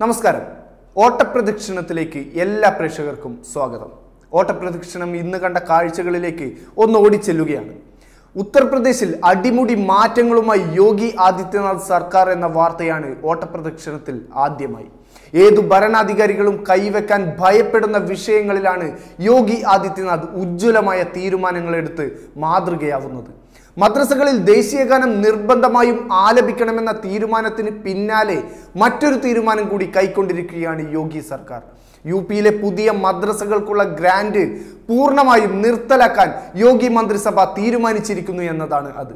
നമസ്കാരം. ഓട്ടപ്രദക്ഷിണത്തിലേക്ക് എല്ലാ പ്രേക്ഷകർക്കും സ്വാഗതം. ഓട്ടപ്രദക്ഷിണം ഇന്ന് കണ്ട കാഴ്ചകളിലേക്ക് ഒന്ന് ഓടിച്ചെല്ലുകയാണ്. ഉത്തർപ്രദേശിൽ അടിമുടി മാറ്റങ്ങളുമായി യോഗി ആദിത്യനാഥ് സർക്കാർ എന്ന വാർത്തയാണ് ഓട്ടപ്രദക്ഷിണത്തിൽ ആദ്യമായി. ഏതു ഭരണാധികാരികളും കൈവെക്കാൻ ഭയപ്പെടുന്ന വിഷയങ്ങളിലാണ് യോഗി ആദിത്യനാഥ് ഉജ്ജ്വലമായ തീരുമാനങ്ങൾ എടുത്ത് മാതൃകയാവുന്നത്. മദ്രസകളിൽ ദേശീയഗാനം നിർബന്ധമായും ആലപിക്കണമെന്ന തീരുമാനത്തിന് പിന്നാലെ മറ്റൊരു തീരുമാനം കൂടി കൈക്കൊണ്ടിരിക്കുകയാണ് യോഗി സർക്കാർ. യു പിയിലെ പുതിയ മദ്രസകൾക്കുള്ള ഗ്രാൻഡ് പൂർണമായും നിർത്തലാക്കാൻ യോഗി മന്ത്രിസഭ തീരുമാനിച്ചിരിക്കുന്നു എന്നതാണ് അത്.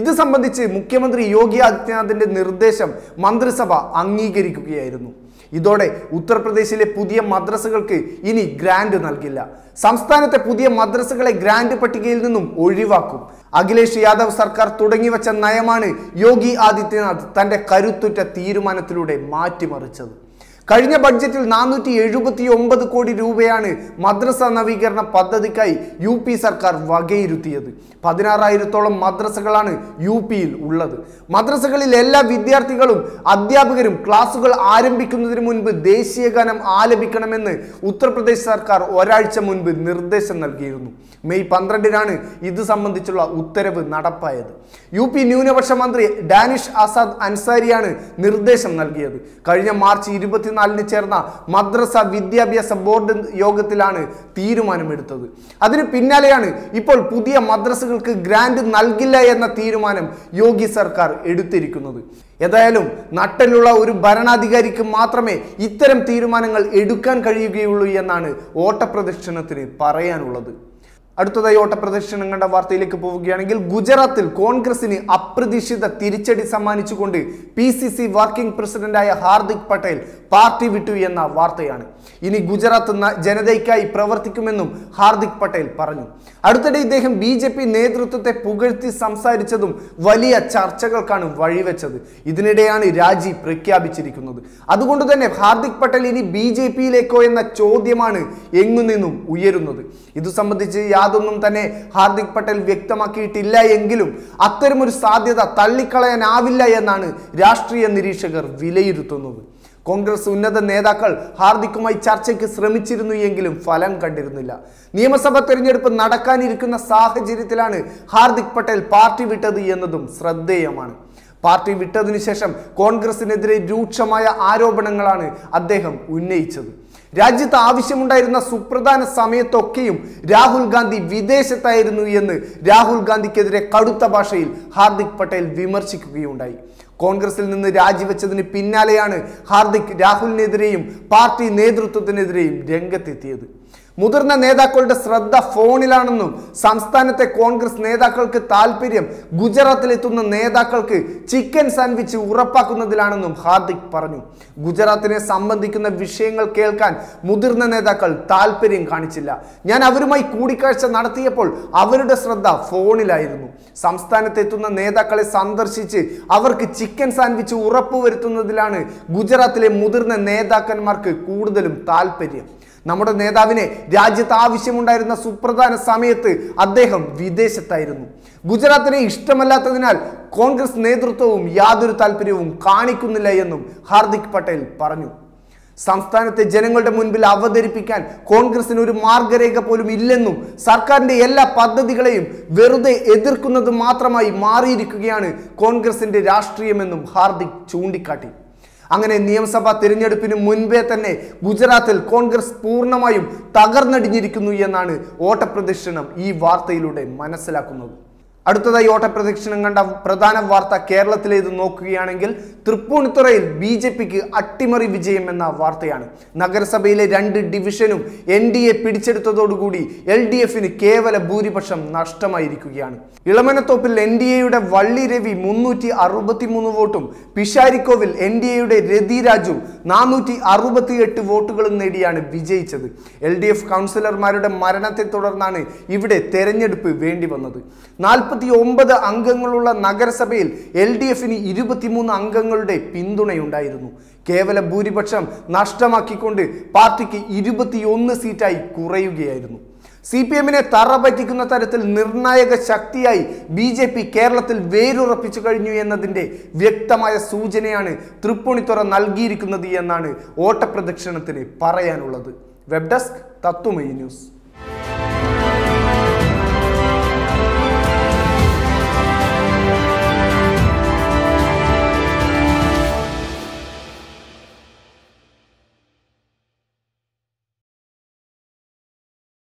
ഇത് സംബന്ധിച്ച് മുഖ്യമന്ത്രി യോഗി ആദിത്യനാഥിന്റെ നിർദ്ദേശം മന്ത്രിസഭ അംഗീകരിക്കുകയായിരുന്നു. ഇതോടെ ഉത്തർപ്രദേശിലെ പുതിയ മദ്രസകൾക്ക് ഇനി ഗ്രാൻഡ് നൽകില്ല. സംസ്ഥാനത്തെ പുതിയ മദ്രസകളെ ഗ്രാൻഡ് പട്ടികയിൽ നിന്നും ഒഴിവാക്കും. അഖിലേഷ് യാദവ് സർക്കാർ തുടങ്ങിവച്ച നയമാണ് യോഗി ആദിത്യനാഥ് തന്റെ കരുത്തുറ്റ തീരുമാനത്തിലൂടെ മാറ്റിമറിച്ചത്. കഴിഞ്ഞ ബഡ്ജറ്റിൽ നാനൂറ്റി എഴുപത്തി ഒമ്പത് കോടി രൂപയാണ് മദ്രസ നവീകരണ പദ്ധതിക്കായി യു പി സർക്കാർ വകയിരുത്തിയത്. പതിനാറായിരത്തോളം മദ്രസകളാണ് യു പിയിൽ ഉള്ളത്. മദ്രസകളിൽ എല്ലാ വിദ്യാർത്ഥികളും അധ്യാപകരും ക്ലാസുകൾ ആരംഭിക്കുന്നതിന് മുൻപ് ദേശീയഗാനം ആലപിക്കണമെന്ന് ഉത്തർപ്രദേശ് സർക്കാർ ഒരാഴ്ച മുൻപ് നിർദ്ദേശം നൽകിയിരുന്നു. മെയ് പന്ത്രണ്ടിനാണ് ഇത് സംബന്ധിച്ചുള്ള ഉത്തരവ് നടപ്പായത്. യു പി ന്യൂനപക്ഷ മന്ത്രി ഡാനിഷ് ആസാദ് അൻസാരിയാണ് നിർദ്ദേശം നൽകിയത്. കഴിഞ്ഞ മാർച്ച് ഇരുപത്തിനാലിന് ചേർന്ന മദ്രസ വിദ്യാഭ്യാസ ബോർഡ് യോഗത്തിലാണ് തീരുമാനമെടുത്തത്. അതിന് പിന്നാലെയാണ് ഇപ്പോൾ പുതിയ മദ്രസകൾക്ക് ഗ്രാൻഡ് നൽകില്ല എന്ന തീരുമാനം യോഗി സർക്കാർ എടുത്തിരിക്കുന്നത്. ഏതായാലും നട്ടലുള്ള ഒരു ഭരണാധികാരിക്ക് മാത്രമേ ഇത്തരം തീരുമാനങ്ങൾ എടുക്കാൻ കഴിയുകയുള്ളൂ എന്നാണ് ഓട്ടപ്രദക്ഷിണത്തിന് പറയാനുള്ളത്. അടുത്തതായി ഓട്ടപ്രദക്ഷിണം കണ്ട വാർത്തയിലേക്ക് പോവുകയാണെങ്കിൽ ഗുജറാത്തിൽ കോൺഗ്രസിന് അപ്രതീക്ഷിത തിരിച്ചടി സമ്മാനിച്ചുകൊണ്ട് പി സി സി വർക്കിംഗ് പ്രസിഡന്റായ ഹാർദിക് പട്ടേൽ പാർട്ടി വിട്ടു എന്ന വാർത്തയാണ്. ഇനി ഗുജറാത്ത് ജനതയ്ക്കായി പ്രവർത്തിക്കുമെന്നും ഹാർദിക് പട്ടേൽ പറഞ്ഞു. അടുത്തിടെ ഇദ്ദേഹം ബി ജെ പി നേതൃത്വത്തെ പുകഴ്ത്തി സംസാരിച്ചതും വലിയ ചർച്ചകൾക്കാണ് വഴിവെച്ചത്. ഇതിനിടെയാണ് രാജി പ്രഖ്യാപിച്ചിരിക്കുന്നത്. അതുകൊണ്ട് തന്നെ ഹാർദിക് പട്ടേൽ ഇനി ബി ജെ പിയിലേക്കോ എന്ന ചോദ്യമാണ് എങ്ങു നിന്നും ഉയരുന്നത്. ഇത് സംബന്ധിച്ച് യാതൊന്നും തന്നെ ഹാർദിക് പട്ടേൽ വ്യക്തമാക്കിയിട്ടില്ല എങ്കിലും അത്തരമൊരു സാധ്യത തള്ളിക്കളയാനാവില്ല എന്നാണ് രാഷ്ട്രീയ നിരീക്ഷകർ വിലയിരുത്തുന്നത്. കോൺഗ്രസ് ഉന്നത നേതാക്കൾ ഹാർദിക്കുമായി ചർച്ചയ്ക്ക് ശ്രമിച്ചിരുന്നു എങ്കിലും ഫലം കണ്ടിരുന്നില്ല. നിയമസഭാ തെരഞ്ഞെടുപ്പ് നടക്കാനിരിക്കുന്ന സാഹചര്യത്തിലാണ് ഹാർദിക് പട്ടേൽ പാർട്ടി വിട്ടത് എന്നതും ശ്രദ്ധേയമാണ്. പാർട്ടി വിട്ടതിനു ശേഷം കോൺഗ്രസിനെതിരെ രൂക്ഷമായ ആരോപണങ്ങളാണ് അദ്ദേഹം ഉന്നയിച്ചത്. രാജ്യത്ത് ആവശ്യമുണ്ടായിരുന്ന സുപ്രധാന സമയത്തൊക്കെയും രാഹുൽ ഗാന്ധി വിദേശത്തായിരുന്നു എന്ന് രാഹുൽ ഗാന്ധിക്കെതിരെ കടുത്ത ഭാഷയിൽ ഹാർദിക് പട്ടേൽ വിമർശിക്കുകയുണ്ടായി. കോൺഗ്രസിൽ നിന്ന് രാജിവെച്ചതിന് പിന്നാലെയാണ് ഹാർദിക് രാഹുലിനെതിരെയും പാർട്ടി നേതൃത്വത്തിനെതിരെയും രംഗത്തെത്തിയത്. മുതിർന്ന നേതാക്കളുടെ ശ്രദ്ധ ഫോണിലാണെന്നും സംസ്ഥാനത്തെ കോൺഗ്രസ് നേതാക്കൾക്ക് താല്പര്യം ഗുജറാത്തിലെത്തുന്ന നേതാക്കൾക്ക് ചിക്കൻ സാൻഡ്വിച്ച് ഉറപ്പാക്കുന്നതിലാണെന്നും ഹാർദിക് പറഞ്ഞു. ഗുജറാത്തിനെ സംബന്ധിക്കുന്ന വിഷയങ്ങൾ കേൾക്കാൻ മുതിർന്ന നേതാക്കൾ താല്പര്യം കാണിച്ചില്ല. ഞാൻ അവരുമായി കൂടിക്കാഴ്ച നടത്തിയപ്പോൾ അവരുടെ ശ്രദ്ധ ഫോണിലായിരുന്നു. സംസ്ഥാനത്തെത്തുന്ന നേതാക്കളെ സന്ദർശിച്ച് അവർക്ക് ചിക്കൻ സാൻഡ്വിച്ച് ഉറപ്പുവരുത്തുന്നതിലാണ് ഗുജറാത്തിലെ മുതിർന്ന നേതാക്കന്മാർക്ക് കൂടുതലും താല്പര്യം നമ്മുടെ നേതാവിനെ രാജ്യത്ത് ആവശ്യമുണ്ടായിരുന്ന സുപ്രധാന സമയത്ത് അദ്ദേഹം വിദേശത്തായിരുന്നു. ഗുജറാത്തിനെ ഇഷ്ടമല്ലാത്തതിനാൽ കോൺഗ്രസ് നേതൃത്വവും യാതൊരു താല്പര്യവും കാണിക്കുന്നില്ല എന്നും ഹാർദിക് പട്ടേൽ പറഞ്ഞു. സംസ്ഥാനത്തെ ജനങ്ങളുടെ മുൻപിൽ അവതരിപ്പിക്കാൻ കോൺഗ്രസിന് ഒരു മാർഗരേഖ പോലും ഇല്ലെന്നും സർക്കാരിന്റെ എല്ലാ പദ്ധതികളെയും വെറുതെ എതിർക്കുന്നത് മാത്രമായി മാറിയിരിക്കുകയാണ് കോൺഗ്രസിന്റെ രാഷ്ട്രീയമെന്നും ഹാർദിക് ചൂണ്ടിക്കാട്ടി. അങ്ങനെ നിയമസഭാ തിരഞ്ഞെടുപ്പിന് മുൻപേ തന്നെ ഗുജറാത്തിൽ കോൺഗ്രസ് പൂർണമായും തകർന്നടിഞ്ഞിരിക്കുന്നു എന്നാണ് ഓട്ടപ്രദക്ഷിണം ഈ വാർത്തയിലൂടെ മനസ്സിലാക്കുന്നത്. അടുത്തതായി ഓട്ടപ്രദക്ഷിണം കണ്ട പ്രധാന വാർത്ത കേരളത്തിലേത് നോക്കുകയാണെങ്കിൽ തൃപ്പൂണിത്തുറയിൽ ബി ജെ പിക്ക് അട്ടിമറി വിജയം എന്ന വാർത്തയാണ്. നഗരസഭയിലെ രണ്ട് ഡിവിഷനും എൻ ഡി എ പിടിച്ചെടുത്തതോടുകൂടി എൽ ഡി എഫിന് കേവല ഭൂരിപക്ഷം നഷ്ടമായിരിക്കുകയാണ്. ഇളമനത്തോപ്പിൽ എൻ ഡി എയുടെ വള്ളി രവി മുന്നൂറ്റി അറുപത്തിമൂന്ന് വോട്ടും പിഷാരിക്കോവിൽ എൻ ഡി എയുടെ രതി രാജു നാനൂറ്റി അറുപത്തിയെട്ട് വോട്ടുകളും നേടിയാണ് വിജയിച്ചത്. എൽ ഡി എഫ് കൗൺസിലർമാരുടെ മരണത്തെ തുടർന്നാണ് ഇവിടെ തെരഞ്ഞെടുപ്പ് വേണ്ടി വന്നത് നാൽപ്പത്തി ഒമ്പത് അംഗങ്ങളുള്ള നഗരസഭയിൽ എൽ ഡി എഫിന് ഇരുപത്തിമൂന്ന് അംഗങ്ങളുടെ പിന്തുണയുണ്ടായിരുന്നു. കേവല ഭൂരിപക്ഷം നഷ്ടമാക്കിക്കൊണ്ട് പാർട്ടിക്ക് ഇരുപത്തിയൊന്ന് സീറ്റായി കുറയുകയായിരുന്നു. സി പി എമ്മിനെ തറ പറ്റിക്കുന്ന തരത്തിൽ നിർണായക ശക്തിയായി ബി ജെ പി കേരളത്തിൽ വേരുറപ്പിച്ചു കഴിഞ്ഞു എന്നതിന്റെ വ്യക്തമായ സൂചനയാണ് തൃപ്പൂണിത്തുറ നൽകിയിരിക്കുന്നത് എന്നാണ് ഓട്ടപ്രദക്ഷിണത്തിന് പറയാനുള്ളത്. Web desk Tattvamayi news.